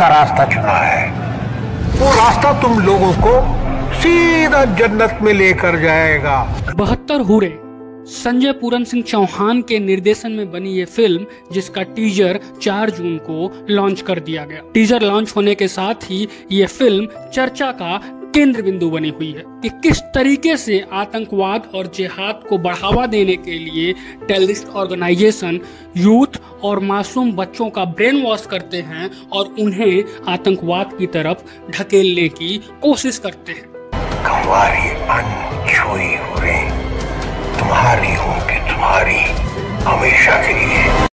का रास्ता चुना है। वो रास्ता तुम लोगों को सीधा जन्नत में लेकर जाएगा। बहत्तर हुरे। संजय पूरन सिंह चौहान के निर्देशन में बनी ये फ़िल्म, जिसका टीजर 4 जून को लॉन्च कर दिया गया। टीजर लॉन्च होने के साथ ही ये फ़िल्म चर्चा का केंद्र बिंदु बनी हुई है कि किस तरीके से आतंकवाद और जिहाद को बढ़ावा देने के लिए टेररिस्ट ऑर्गेनाइजेशन यूथ और मासूम बच्चों का ब्रेन वॉश करते हैं और उन्हें आतंकवाद की तरफ़ ढकेलने की कोशिश करते हैं। हमारी अनछुई तुम्हारी तुम्हारी हमेशा के लिए।